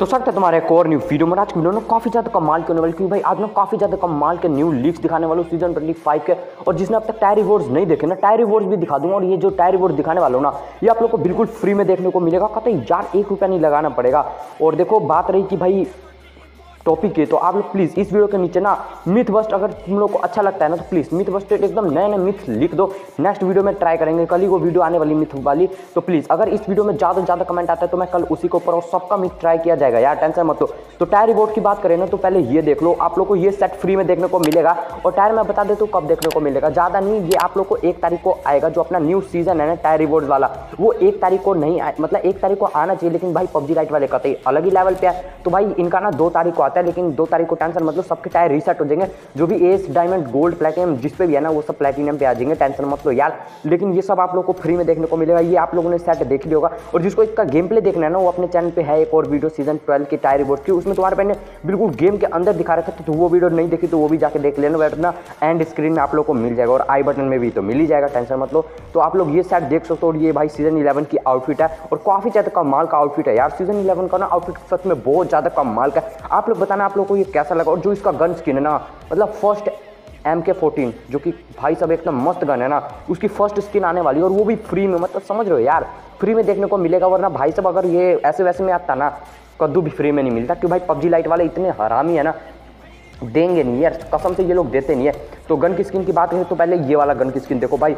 तो सकता है तुम्हारे एक और न्यू वीडियो में आज की वीडियो में काफ़ी ज़्यादा कमाल के होने वाली, क्योंकि भाई आज मैं काफ़ी ज़्यादा कमाल के न्यू लीक्स दिखाने वाला हूँ सीज़न 25 के, और जिसने अब तक टायर रिवॉर्ड्स नहीं देखे ना टायर रिवॉर्ड्स भी दिखा दूँगा, और ये जो टायर रिवॉर्ड दिखाने वाला हूँ ना, ये आप लोग को बिल्कुल फ्री में देखने को मिलेगा। कहते यार एक रुपया नहीं लगाना पड़ेगा। और देखो, बात रही कि भाई टॉपिक है तो आप लोग प्लीज़ इस वीडियो के नीचे ना मिथ बस्ट अगर तुम लोग को अच्छा लगता है ना तो प्लीज़ मिथ बस्ट एकदम नए नए मिथ लिख दो। नेक्स्ट वीडियो में ट्राई करेंगे, कल ही वो वीडियो आने वाली मिथ वाली। तो प्लीज़ अगर इस वीडियो में ज़्यादा से ज़्यादा कमेंट आता है तो मैं कल उसी के ऊपर और सबका मिथ ट्राई किया जाएगा, यार टेंशन मत लो। तो टायर रिवॉर्ड की बात करें ना तो पहले ये देख लो, आप लोग को ये सेट फ्री में देखने को मिलेगा। और टायर मैं बता देता हूँ कब देखने को मिलेगा। ज़्यादा नहीं, ये आप लोग को एक तारीख को आएगा, जो अपना न्यू सीज़न है ना टायर रिवॉर्ड वाला। वो एक तारीख को नहीं मतलब एक तारीख को आना चाहिए, लेकिन भाई पबजी लाइट वाले कहते अलग ही लेवल पे है। तो भाई इनका ना दो तारीख को आता है लेकिन दो तारीख को टेंशन मतलब सबके टायर रीसेट हो जाएँगे। जो भी एस डायमंड गोल्ड प्लेटिनम जिस पे भी है ना, वो सब प्लेटिनम पे आ जाएँगे, टेंशन मत लो यार। लेकिन ये सब आप लोग को फ्री में देखने को मिलेगा, ये आप लोगों ने सेट देख लिया होगा। और जिसको इसका गेम प्ले देखना है ना, वो अपने चैनल पे है एक और वीडियो सीज़न ट्वेल्व की टायर रिपोर्ट की। उसमें तुम्हारे मैंने बिल्कुल गेम के अंदर दिखा रखे थे तो वो वीडियो नहीं देखी तो वो भी जाके देख लेना बैठ ना एंड स्क्रीन में आप लोग को मिल जाएगा। और आई बटन में भी तो मिल ही जाएगा, टेंशन मत लो। तो आप लोग ये सेट देख सकते हो, और ये भाई सीज़न इलेवन की आउटफिट है, और काफ़ी ज़्यादा कमाल का आउटफिट है यार। सीज़न इलेवन का ना आउटफिट सच में बहुत ज़्यादा कमाल का आप लोग बताना आप लोग को ये कैसा लगा? और जो इसका गन स्किन है ना मतलब फ़र्स्ट एम के फोर्टीन जो कि भाई सब एकदम मस्त गन है ना, उसकी फ़र्स्ट स्किन आने वाली है और वो भी फ्री में मतलब समझ रहे हो यार फ्री में देखने को मिलेगा वरना भाई सब अगर ये ऐसे वैसे में आता ना, कद्दू भी फ्री में नहीं मिलता, क्योंकि भाई पबजी लाइट वाले इतने हरामी है ना, देंगे नहीं यार, कसम से ये लोग देते नहीं है। तो गन की स्किन की बात करें तो पहले ये वाला गन की स्किन देखो भाई,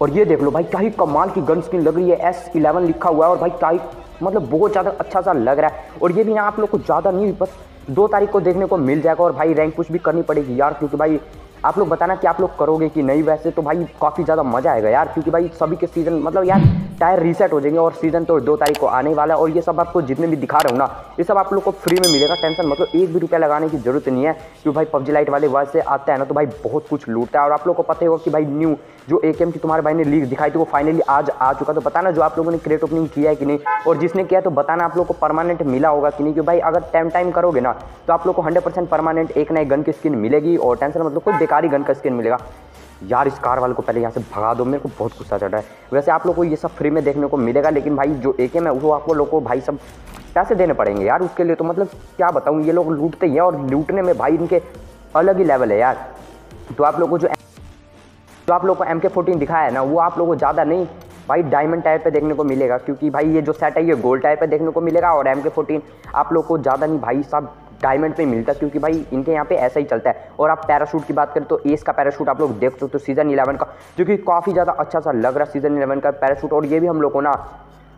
और ये देख लो भाई, क्या ही कमाल की गन स्किन लग रही है एस इलेवन लिखा हुआ है और भाई क्या ही मतलब बहुत ज़्यादा अच्छा सा लग रहा है। और ये भी यहाँ आप लोग को ज़्यादा नहीं, बस दो तारीख को देखने को मिल जाएगा और भाई रैंक कुछ भी करनी पड़ेगी यार, क्योंकि भाई आप लोग बताना कि आप लोग करोगे कि नहीं वैसे तो भाई काफ़ी ज़्यादा मज़ा आएगा यार, क्योंकि भाई सभी के सीज़न मतलब यार टायर रीसेट हो जाएँगे और सीज़न तो दो तारीख को आने वाला है और ये सब आपको जितने भी दिखा रहे हो ना, ये सब आप लोग को फ्री में मिलेगा टेंशन मतलब एक भी रुपया लगाने की ज़रूरत नहीं है, क्योंकि भाई पबजी लाइट वाले वजह से आता है ना तो भाई बहुत कुछ लूटता है और आप लोग को पता होगा कि भाई न्यू जो ए की तुम्हारे भाई ने लीक दिखाई थी, वो फाइनली आज आ चुका तो बताना जो आप लोगों ने क्रेट ओपनिंग किया है कि नहीं, और जिसने किया तो बताना आप लोग को परमानेंट मिला होगा कि नहीं, क्योंकि भाई अगर टाइम टाइम करोगे ना तो आप लोग को हंड्रेड परमानेंट एक नए गन की स्किन मिलेगी और टेंशन मतलब कोई बेकारी गन का स्किन मिलेगा। यार, इस कार वाले को पहले यहाँ से भगा दो, मेरे को बहुत गुस्सा चढ़ रहा है। वैसे आप लोग को ये सब फ्री में देखने को मिलेगा, लेकिन भाई जो ए है वो आपको लोग को भाई सब पैसे देने पड़ेंगे। यार, उसके लिए तो मतलब क्या बताऊँ, ये लोग लूटते ही और लूटने में भाई इनके अलग ही लेवल है यार। तो आप लोग को जो जो आप लोग को एम के फोर्टीन दिखाया है ना, वो आप लोग को ज़्यादा नहीं, भाई डायमंड टायर पे देखने को मिलेगा, क्योंकि भाई ये जो सेट है, ये गोल्ड टायर पे देखने को मिलेगा और एम के फोर्टीन आप लोग को ज़्यादा नहीं, भाई सब डायमंड पे मिलता है, क्योंकि भाई इनके यहाँ पे ऐसा ही चलता है। और आप पैराशूट की बात करें तो एस का पैराशूट आप लोग देख सकते हो सीज़न इलेवन का, जो कि काफ़ी ज़्यादा अच्छा सा लग रहा है सीज़न इलेवन का पैराशूट और ये भी हम लोग को ना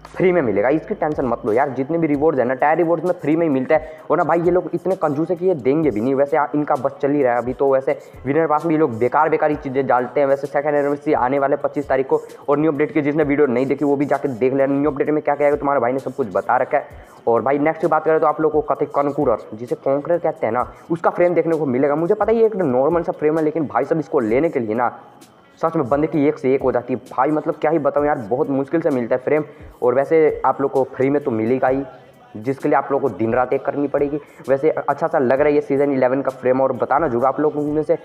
फ्री में मिलेगा। इसकी टेंशन मत लो यार, जितने भी रिवॉर्ड्स है ना टायर रिवॉर्ड्स में फ्री में ही मिलता है। और ना भाई ये लोग इतने कंजूस है कि ये देंगे भी नहीं। वैसे इनका बस चल ही रहा है अभी तो। वैसे विनर पास में ये लोग बेकार बेकार ही चीज़ें डालते हैं। वैसे सेकंड एनिवर्सरी आने वाले पच्चीस तारीख को और न्यू अपडेट की जिसने वीडियो नहीं देखी, वो भी जाकर देख लेना। न्यू अपडेट में क्या क्या है तुम्हारे भाई ने सब कुछ बता रखा है। और भाई नेक्स्ट बात करें तो आप लोग को कथे कनकूरर जिसे कॉन्करर कहते हैं ना, उसका फ्रेम देखने को मिलेगा। मुझे पता ही एक नॉर्मल सा फ्रेम है, लेकिन भाई सब इसको लेने के लिए ना सच में बंदे की एक से एक हो जाती है। भाई मतलब क्या ही बताऊँ यार, बहुत मुश्किल से मिलता है फ्रेम। और वैसे आप लोग को फ्री में तो मिलेगा ही, जिसके लिए आप लोगों को दिन रात एक करनी पड़ेगी। वैसे अच्छा सा लग रहा है ये सीज़न इलेवन का फ्रेम, और बताना ज़रूर आप लोगों में से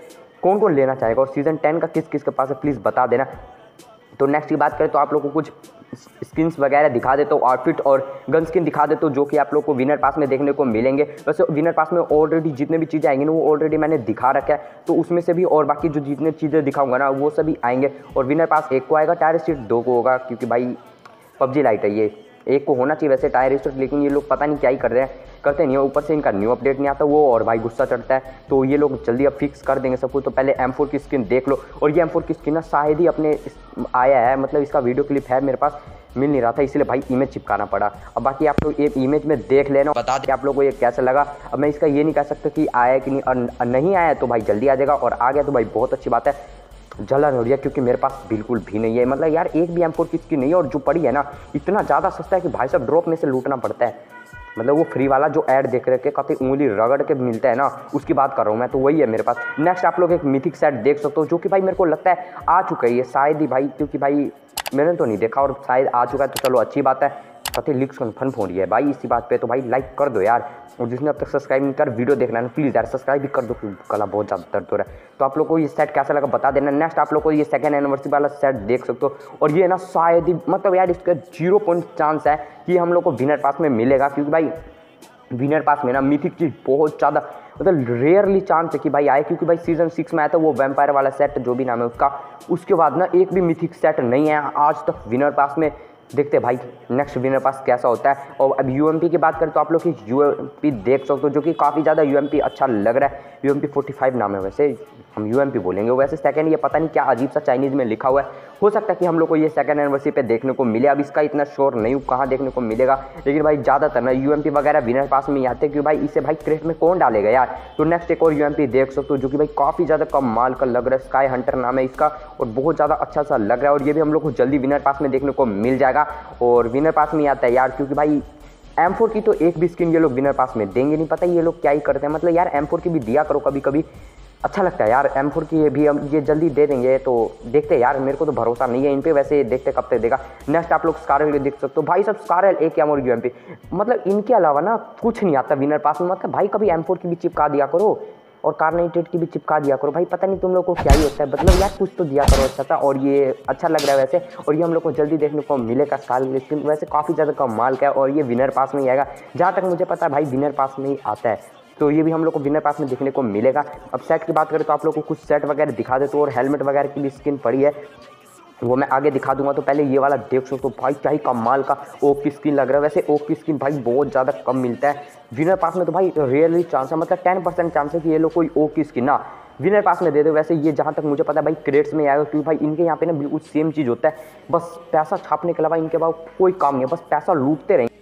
कौन कौन लेना चाहेगा। और सीज़न टेन का किस किस के पास है प्लीज़ बता देना। तो नेक्स्ट की बात करें तो आप लोग को कुछ स्किन्स वगैरह दिखा देते हो आउटफिट और गन स्किन दिखा देते हो, जो कि आप लोग को विनर पास में देखने को मिलेंगे। वैसे विनर पास में ऑलरेडी जितने भी चीज़ें आएँगी ना, वो ऑलरेडी मैंने दिखा रखा है। तो उसमें से भी और बाकी जो जितने चीज़ें दिखाऊँगा ना, वो सभी आएँगे। और विनर पास एक को आएगा टायर स्ट्रीट दो को होगा, क्योंकि भाई, पबजी लाइट है ये। एक को होना चाहिए वैसे टायर स्ट्रीट लेकिन ये लोग पता नहीं क्या ही कर रहे हैं। करते नहीं है ऊपर से इनका न्यू अपडेट नहीं आता वो और भाई गुस्सा चढ़ता है। तो ये लोग जल्दी अब फिक्स कर देंगे सब कुछ तो पहले एम की स्किन देख लो। और ये एम की स्किन ना शायद ही अपने आया है मतलब इसका वीडियो क्लिप है मेरे पास मिल नहीं रहा था इसलिए भाई इमेज चिपकाना पड़ा। अब बाकी आप लोग एक इमेज में देख लेना बता दें। आप लोग को ये कैसा लगा। अब मैं इसका ये नहीं कह सकता कि आया कि नहीं और नहीं आया तो भाई जल्दी आ जाएगा और आ गया तो भाई बहुत अच्छी बात है। जलन हो रही है क्योंकि मेरे पास बिल्कुल भी नहीं है। मतलब यार एक भी एम फोर किसकी नहीं है और जो पड़ी है ना इतना ज़्यादा सस्ता है कि भाई साहब ड्रॉप में से लूटना पड़ता है। मतलब वो फ्री वाला जो ऐड देख रहे के काफ़ी उंगली रगड़ के मिलता है ना, उसकी बात कर रहा हूँ मैं तो वही है मेरे पास। नेक्स्ट आप लोग एक मिथिक सेट देख सकते हो, जो कि भाई मेरे को लगता है आ चुका है ये, शायद ही भाई, क्योंकि भाई मैंने तो नहीं देखा और शायद आ चुका है तो चलो अच्छी बात है। कति लिक्स कन्फर्म हो रही है। भाई, इसी बात पे तो भाई लाइक कर दो यार। और जिसने अब तक सब्सक्राइब नहीं कर वीडियो देखना है प्लीज़ यार सब्सक्राइब भी कर दो कला बहुत ज़्यादा दर्द हो रहा है। तो आप लोग को ये सेट कैसा लगा बता देना। नेक्स्ट आप लोग को ये सेकंड एनिवर्सरी वाला सेट देख सकते हो। और ये ना शायद ही मतलब यार, इसका ज़ीरो पॉइंट चांस है कि हम लोग को विनर पास में मिलेगा। क्योंकि भाई विनर पास में ना मिथिक चीज़ बहुत ज़्यादा मतलब रेयरली चांस है कि भाई आए। क्योंकि भाई सीज़न सिक्स में आया था वो वैम्पायर वाला सेट जो भी नाम है उसका। उसके बाद ना एक भी मिथिक सेट नहीं है आज तक विनर पास में। देखते भाई नेक्स्ट विनर पास कैसा होता है। और अब यूएमपी की बात करें तो आप लोग यू एम देख सकते हो, जो कि काफ़ी ज़्यादा यूएमपी अच्छा लग रहा है। यू एम नाम है वैसे। हम UMP बोलेंगे। वैसे सेकंड ये पता नहीं क्या अजीब सा चाइनीज़ में लिखा हुआ है। हो सकता है कि हम लोग को ये सेकंड एनिवर्सरी पे देखने को मिले। अब इसका इतना शोर नहीं कहाँ देखने को मिलेगा। लेकिन भाई ज़्यादातर ना यू वगैरह विनर पास में ही आते क्योंकि भाई इसे भाई क्रेट में कौन डालेगा यार? तो नेक्स्ट एक और UMP देख सकते हो जो कि भाई काफ़ी ज़्यादा कम माल का लग रहा है। स्काई हंटर नाम है इसका और बहुत ज़्यादा अच्छा सा लग रहा है। और ये भी हम लोग को जल्दी विनर पास में देखने को मिल जाएगा। और विनर पास में आता है यार क्योंकि भाई एम की तो एक भी स्किन ये लोग विनर पास में देंगे नहीं। पता ये लोग क्या ही करते हैं? मतलब यार एम की भी दिया करो कभी कभी अच्छा लगता है यार एम फोर की ये भी हम ये जल्दी दे देंगे तो देखते यार, मेरे को तो भरोसा नहीं है इन पर वैसे देखते कब तक देगा। नेक्स्ट आप लोग स्कारल देख सकते हो। भाई सब स्कारल एक या एम पे मतलब इनके अलावा ना कुछ नहीं आता विनर पास में। मतलब भाई कभी एम की भी चिपका दिया करो, और कार्नेटेड की भी चिपका दिया करो। भाई पता नहीं तुम लोग को क्या ही होता है। मतलब यार कुछ तो दिया करो अच्छा था और ये अच्छा लग रहा है वैसे। और ये हम लोग को जल्दी देखने को मिलेगा स्काल स्किन वैसे काफ़ी ज़्यादा कम माल का है, और ये विनर पास में ही आएगा। जहाँ तक मुझे पता है भाई विनर पास में ही आता है। तो ये भी हम लोग को विनर पास में देखने को मिलेगा। अब सेट की बात करें तो आप लोग को कुछ सेट वगैरह दिखा देते तो और हेलमेट वगैरह की भी स्किन पड़ी है। वो मैं आगे दिखा दूँगा तो पहले ये वाला देख सकते हो, भाई क्या ही कमाल का ओक की स्किन लग रहा है। वैसे ओक की स्किन भाई बहुत ज़्यादा कम मिलता है। विनर पास में तो भाई रियली चांस है मतलब टेन परसेंट चांस है कि ये लोग कोई ओक की स्किन ना विनर पास में दे दो। वैसे ये जहाँ तक मुझे पता है भाई क्रेड्स में आएगा क्योंकि भाई इनके यहाँ पे ना बिल्कुल सेम चीज़ होता है। बस पैसा छापने के अलावा इनके पास कोई काम नहीं है, बस पैसा लूटते रहेंगे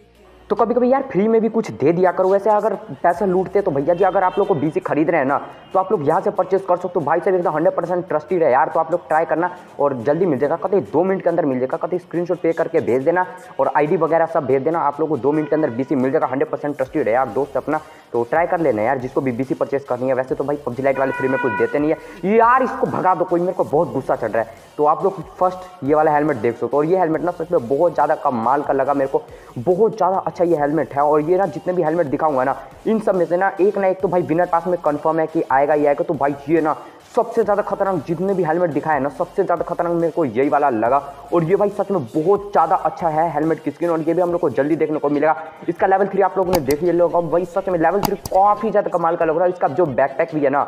तो कभी कभी यार फ्री में भी कुछ दे दिया करो। वैसे अगर पैसा लूटते तो भैया जी, अगर आप लोग को बीसी खरीद रहे हैं ना तो आप लोग यहाँ से परचेज कर सकते हो। भाई साहब, एकदम हंड्रेड परसेंट ट्रस्टेड है यार तो आप लोग ट्राई करना और जल्दी मिल जाएगा। कभी दो मिनट के अंदर मिल जाएगा। कभी स्क्रीन पे करके भेज देना और आईडी वगैरह सब भेज देना। आप लोग को दो मिनट के अंदर बीसी मिल जाएगा। हंड्रेड परसेंट ट्रस्टेड है यार, दोस्त अपना। तो ट्राई कर लेना यार, जिसको बीबीसी बीसी परचेस करनी है। वैसे तो भाई पबजी लाइट वाले फ्री में कुछ देते नहीं है। यार, इसको भगा दो, कोई मेरे को बहुत गुस्सा चढ़ रहा है। तो आप लोग फ़र्स्ट ये वाला हेलमेट देख सकते हो। और ये हेलमेट ना सच में बहुत ज़्यादा कम माल का लगा मेरे को। बहुत ज़्यादा अच्छा ये हेलमेट है। और ये ना जितने भी हेलमेट दिखाऊँगा ना, इन सब में से ना एक ना एक तो भाई विनर पास में कन्फर्म है कि आएगा, ये आएगा। तो भाई ये ना सबसे ज़्यादा खतरनाक जितने भी हेलमेट दिखाए ना, सबसे ज़्यादा खतरनाक मेरे को यही वाला लगा। और ये भाई सच में बहुत ज़्यादा अच्छा है हेलमेट की स्किन और ये भी हम लोग को जल्दी देखने को मिलेगा। इसका लेवल थ्री आप लोगों ने देख लिया लोग भाई सच में लेवल थ्री काफ़ी ज़्यादा कमाल का लग रहा है। इसका जो बैकपैक भी है ना,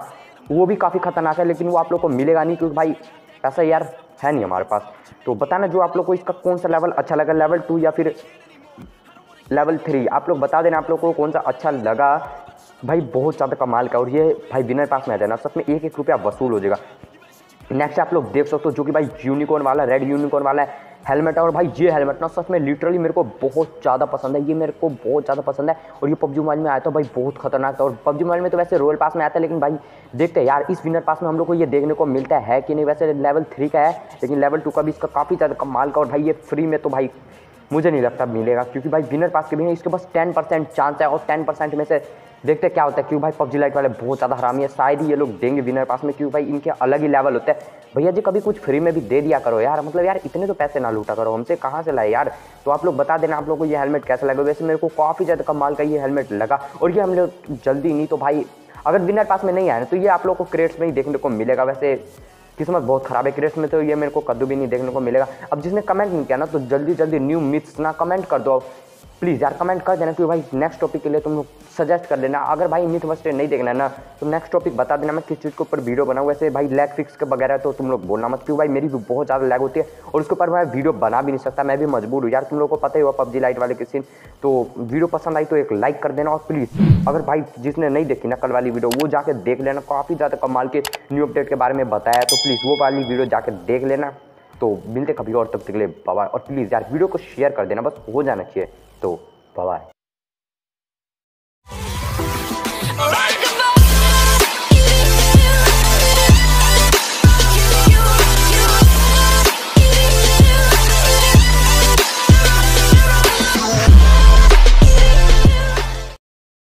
वो भी काफ़ी खतरनाक है, लेकिन वो आप लोग को मिलेगा नहीं, क्योंकि भाई ऐसा यार है नहीं हमारे पास। तो बताना जो आप लोग को इसका कौन सा लेवल अच्छा लगा लेवल टू या फिर लेवल थ्री आप लोग बता देना आप लोग को कौन सा अच्छा लगा। भाई, बहुत ज़्यादा कमाल का, और ये भाई विनर पास में आ जाना। सच में एक एक रुपया वसूल हो जाएगा। नेक्स्ट आप लोग देख सकते हो, जो कि भाई यूनिकॉर्न वाला रेड यूनिकॉर्न वाला है हेलमेट और भाई ये हेलमेट ना, सच में लिटरली मेरे को बहुत ज़्यादा पसंद है। ये मेरे को बहुत ज़्यादा पसंद है, और ये पबजी मोबाइल में आया था भाई बहुत खतरनाक था। और पबजी मोबाइल में तो वैसे रॉयल पास में आता है, लेकिन भाई देखते हैं यार, इस विनर पास में हम लोग को ये देखने को मिलता है कि नहीं। वैसे लेवल थ्री का है, लेकिन लेवल टू का भी इसका काफ़ी ज़्यादा कमाल का, और भाई ये फ्री में तो भाई मुझे नहीं लगता मिलेगा, क्योंकि भाई विनर पास के भी इसके पास टेन परसेंट चांस है, और टेन परसेंट में से देखते क्या होता है। क्यों भाई, पबजी लाइट वाले बहुत ज़्यादा हरामी है। शायद ही ये लोग देंगे विनर पास में, क्यों भाई, इनके अलग ही लेवल होते हैं। भैया जी, कभी कुछ फ्री में भी दे दिया करो यार। मतलब यार, इतने तो पैसे ना लूटा करो। हमसे कहाँ से लाए यार? तो आप लोग बता देना आप लोग को ये हेलमेट कैसा लगा। वैसे मेरे को काफ़ी ज़्यादा कमाल का ये हेलमेट लगा। और ये हम लोग जल्दी नहीं तो भाई, अगर विनर पास में नहीं आए तो ये आप लोग को क्रेट्स में ही देखने को मिलेगा। वैसे किस्मत बहुत ख़राब है क्रेट्स में तो ये मेरे को कद्दू भी नहीं देखने को मिलेगा। अब जिसने कमेंट नहीं किया ना तो जल्दी जल्दी न्यू मिथ्स ना कमेंट कर दो। प्लीज़ यार कमेंट कर देना क्योंकि भाई नेक्स्ट टॉपिक के लिए तुम लोग सजेस्ट कर देना। अगर भाई मिथ बस्टर नहीं देखना ना तो नेक्स्ट टॉपिक बता देना मैं किस चीज़ के ऊपर वीडियो बनाऊँ। वैसे भाई लैग फिक्स के वगैरह तो तुम लोग बोलना मत क्यों भाई मेरी भी बहुत ज़्यादा लैग होती है और उसके ऊपर मैं वीडियो बना भी नहीं सकता, मैं भी मजबूर हूँ। यार, तुम लोग को पता ही हुआ पबजी लाइट वाले के सीन तो वीडियो पसंद आई तो एक लाइक कर देना और प्लीज़ अगर भाई जिसने नहीं देखी ना कल वाली वीडियो वो जाके देख लेना। काफ़ी ज़्यादा कमाल के न्यू अपडेट के बारे में बताया तो प्लीज़ वो वाली वीडियो जाके देख लेना। तो मिलते कभी और, तब तक के लिए बाबा और प्लीज़ यार वीडियो को शेयर कर देना, बस हो जाना चाहिए। तो बाय